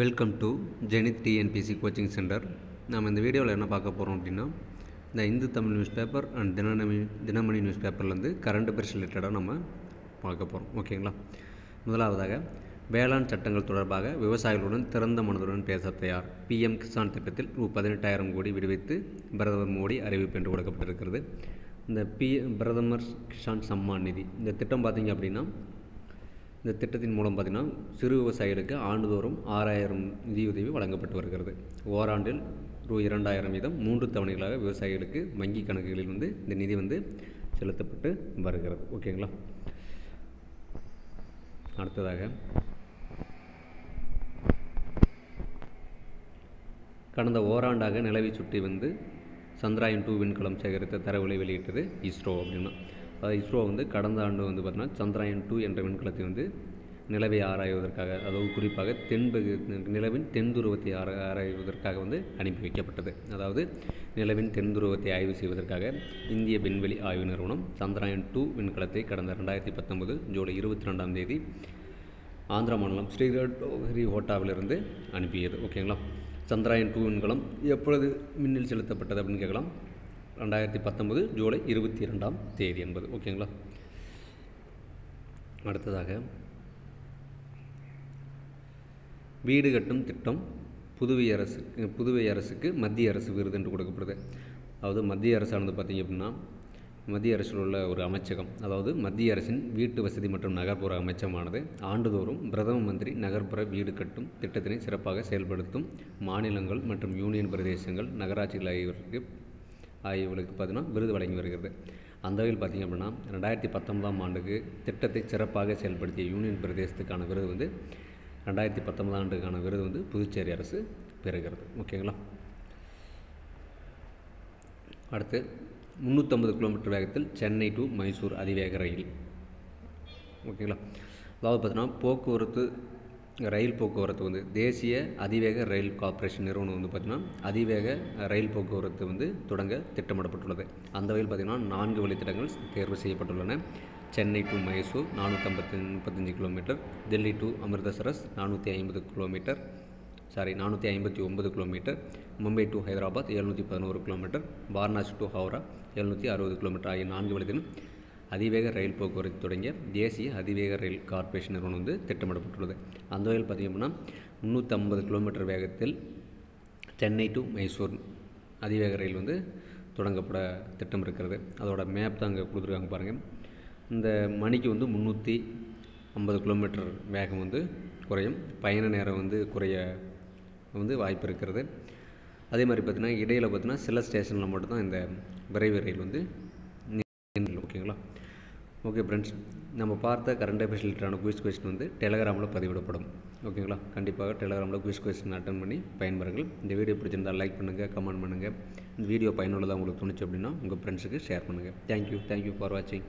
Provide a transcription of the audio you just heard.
Welcome to Zenith TNPSC coaching centre நாம் இந்த வீடியோவில் என்ன பார்க்க போகிறோம் அப்படின்னா இந்த Hindu Tamil news paper and Dinamani Dinamani news பேப்பர்லேருந்து current affairs ரிலேட்டடாக நம்ம பார்க்க போகிறோம் ஓகேங்களா? முதலாவதாக வேளாண் சட்டங்கள் தொடர்பாக விவசாயிகளுடன் திறந்த மனதுடன் பேச தயார் பிஎம் கிசான் திட்டத்தில் ரூ பதினெட்டாயிரம் கோடி விடுவித்து பிரதமர் மோடி அறிவிப்பு என்று கொடுக்கப்பட்டிருக்கிறது இந்த பி பிரதமர் கிஷான் சம்மான் நிதி. இந்த திட்டம் பார்த்திங்க அப்படின்னா இந்த திட்டத்தின் மூலம் பார்த்திங்கன்னா சிறு விவசாயிகளுக்கு ஆண்டுதோறும் ஆறாயிரம் நிதியுதவி வழங்கப்பட்டு வருகிறது. ஓராண்டில் ரூ. இரண்டாயிரம் வீதம் மூன்று தவணைகளாக விவசாயிகளுக்கு வங்கி கணக்குகளில் வந்து இந்த நிதி வந்து செலுத்தப்பட்டு வருகிறது. ஓகேங்களா? அடுத்ததாக கடந்த ஓராண்டாக நிலவை சுற்றி வந்து சந்திராயன் டூ விண்கலம் சேகரித்த தரவுகளை வெளியிட்டது இஸ்ரோ அப்படின்னா. இஸ்ரோ வந்து கடந்த ஆண்டு வந்து பார்த்தீங்கன்னா சந்திராயன் டூ என்ற விண்கலத்தை வந்து நிலவை ஆராய்வதற்காக அதாவது குறிப்பாக தென்பகு நிலவின் தென் துருவத்தை ஆரா ஆராய்வதற்காக வந்து அனுப்பி வைக்கப்பட்டது. அதாவது நிலவின் தென் துருவத்தை ஆய்வு செய்வதற்காக இந்திய விண்வெளி ஆய்வு நிறுவனம் சந்திராயன் டூ விண்கலத்தை கடந்த ரெண்டாயிரத்தி பத்தொன்பது ஜூலை இருபத்தி ரெண்டாம் தேதி ஆந்திரா மாநிலம் ஸ்ரீஹரிஹோட்டாவிலிருந்து அனுப்பியது. ஓகேங்களா? சந்திராயன் டூ விண்கலம் எப்பொழுது மின்னில் செலுத்தப்பட்டது அப்படின்னு கேட்கலாம். ரெண்டாயிரத்தி பத்தொன்பது ஜூலை இருபத்தி இரண்டாம் தேதி என்பது. ஓகேங்களா? அடுத்ததாக வீடு கட்டும் திட்டம் புதுவை அரசு புதுவை அரசுக்கு மத்திய அரசு விருது என்று கொடுக்கப்படுது. அதாவது மத்திய அரசானது பார்த்திங்க அப்படின்னா மத்திய அரசில் உள்ள ஒரு அமைச்சகம் அதாவது மத்திய அரசின் வீட்டு வசதி மற்றும் நகர்ப்புற அமைச்சமானது ஆண்டுதோறும் பிரதம மந்திரி நகர்ப்புற வீடு கட்டும் திட்டத்தினை சிறப்பாக செயல்படுத்தும் மாநிலங்கள் மற்றும் யூனியன் பிரதேசங்கள் நகராட்சிகள் ஆகியவற்றுக்கு ஆகியவர்களுக்கு பார்த்தீங்கன்னா விருது வழங்கி வருகிறது. அந்த வகையில் பார்த்திங்க அப்படின்னா ரெண்டாயிரத்தி பத்தொன்பதாம் ஆண்டுக்கு திட்டத்தை சிறப்பாக செயல்படுத்திய யூனியன் பிரதேசத்துக்கான விருது வந்து ரெண்டாயிரத்தி பத்தொன்பதாம் ஆண்டுக்கான விருது வந்து புதுச்சேரி அரசு பெறுகிறது. ஓகேங்களா? அடுத்து முந்நூற்றம்பது கிலோமீட்டர் வேகத்தில் சென்னை டு மைசூர் அதிவேக ரயில். ஓகேங்களா? அதாவது பார்த்தீங்கன்னா போக்குவரத்து ரயில் போக்குவரத்து வந்து தேசிய அதிவேக ரயில் கார்ப்பரேஷன் நிறுவனம் வந்து பார்த்திங்கன்னா அதிவேக ரயில் போக்குவரத்து வந்து தொடங்க திட்டமிடப்பட்டுள்ளது. அந்த வகையில் பார்த்திங்கன்னா நான்கு வழித்தடங்கள் தேர்வு செய்யப்பட்டுள்ளன. சென்னை டு மைசூர் நானூற்றம்பத்தி முப்பத்தஞ்சு கிலோமீட்டர். டெல்லி டு அமிர்தசரஸ் நானூற்றி ஐம்பது கிலோமீட்டர். சாரி நானூற்றி ஐம்பத்தி ஒம்பது கிலோமீட்டர். மும்பை டு ஹைதராபாத் எழுநூற்றி பதினோரு கிலோமீட்டர். வாரணாசி டு ஹவுரா எழுநூற்றி அறுபது கிலோமீட்டர். ஆகிய நான்கு வழித்திலும் அதிவேக ரயில் போக்குவரத்து தொடங்கிய தேசிய அதிவேக ரயில் கார்ப்பரேஷன் நிறுவனம் வந்து திட்டமிடப்பட்டுள்ளது. அந்த வகையில் பார்த்திங்க அப்படின்னா முந்நூற்றம்பது கிலோமீட்டர் வேகத்தில் சென்னை டு மைசூர் அதிவேக ரயில் வந்து தொடங்கப்பட திட்டம் இருக்கிறது அதோட மேப் தான் அங்கே கொடுத்துருக்காங்க பாருங்கள் இந்த மணிக்கு வந்து முந்நூற்றி ஐம்பது கிலோமீட்டர் வேகம் வந்து குறையும். பயண நேரம் வந்து குறைய வந்து வாய்ப்பு இருக்கிறது. அதே மாதிரி பார்த்திங்கன்னா இடையில் பார்த்திங்கன்னா சில ஸ்டேஷனில் மட்டும்தான் இந்த விரைவு ரயில் வந்து ஓகே ஃப்ரெண்ட்ஸ் நம்ம பார்த்த கரண்ட் அஃபேர்ஸ் ரிலேட்டடான குவிஸ் கொஸ்டின் வந்து டெலகிராமில் பதிவிடப்படும். ஓகேங்களா கண்டிப்பாக டெலகிராமில் குவிஸ் கொஸ்டின் அட்டன் பண்ணி பயன்பெறுங்கள். இந்த வீடியோ பிடிச்சிருந்தால் லைக் பண்ணுங்கள் கமெண்ட் பண்ணுங்கள் இந்த வீடியோ பயனுள்ளதாக உங்களுக்கு துணிச்சு அப்படின்னா உங்கள் ஃப்ரெண்ட்ஸுக்கு ஷேர் பண்ணுங்கள் தேங்க்யூ தேங்க்யூ ஃபார் வாட்சிங்